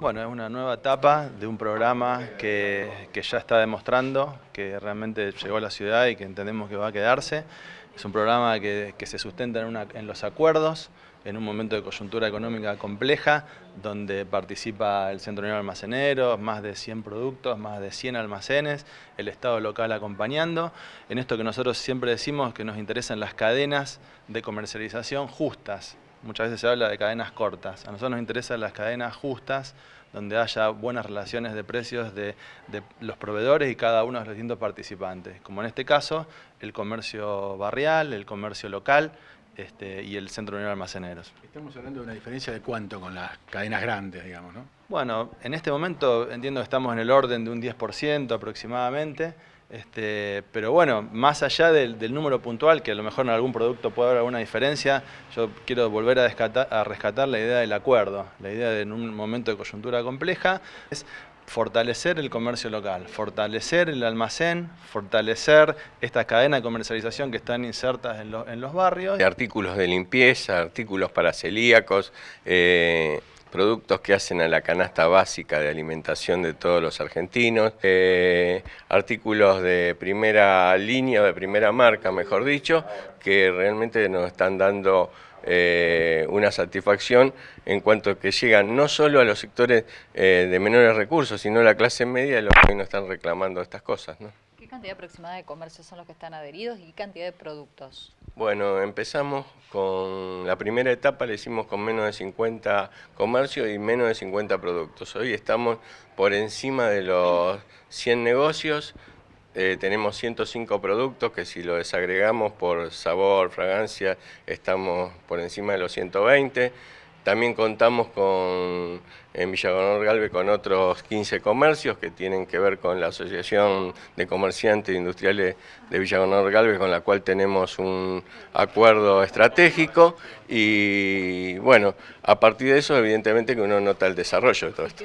Bueno, es una nueva etapa de un programa que, ya está demostrando que realmente llegó a la ciudad y que entendemos que va a quedarse. Es un programa que, se sustenta en, los acuerdos, en un momento de coyuntura económica compleja, donde participa el Centro Unión Almaceneros, más de 100 productos, más de 100 almacenes, el Estado local acompañando, en esto que nosotros siempre decimos que nos interesan las cadenas de comercialización justas, muchas veces se habla de cadenas cortas. A nosotros nos interesan las cadenas justas, donde haya buenas relaciones de precios de, los proveedores y cada uno de los distintos participantes. Como en este caso, el comercio barrial, el comercio local este, y el Centro Unión Almaceneros. Estamos hablando de una diferencia de cuánto con las cadenas grandes, digamos, ¿no? Bueno, en este momento entiendo que estamos en el orden de un 10% aproximadamente. Este, pero bueno, más allá del, número puntual, que a lo mejor en algún producto puede haber alguna diferencia, yo quiero volver a, rescatar la idea del acuerdo, la idea de en un momento de coyuntura compleja, es fortalecer el comercio local, fortalecer el almacén, fortalecer esta cadena de comercialización que están insertas en, en los barrios. Artículos de limpieza, artículos para celíacos, eh, productos que hacen a la canasta básica de alimentación de todos los argentinos, eh, artículos de primera línea, de primera marca, mejor dicho, que realmente nos están dando eh, una satisfacción en cuanto que llegan no solo a los sectores eh, de menores recursos, sino a la clase media, los que hoy nos están reclamando estas cosas. ¿no? ¿Qué cantidad aproximada de comercios son los que están adheridos y qué cantidad de productos? Bueno, empezamos con la primera etapa, le hicimos con menos de 50 comercios y menos de 50 productos. Hoy estamos por encima de los 100 negocios, eh, tenemos 105 productos que si lo desagregamos por sabor, fragancia, estamos por encima de los 120. También contamos con, en Villagonor Galve con otros 15 comercios que tienen que ver con la Asociación de Comerciantes Industriales de Villagonor Galve, con la cual tenemos un acuerdo estratégico y bueno, a partir de eso evidentemente que uno nota el desarrollo de todo esto.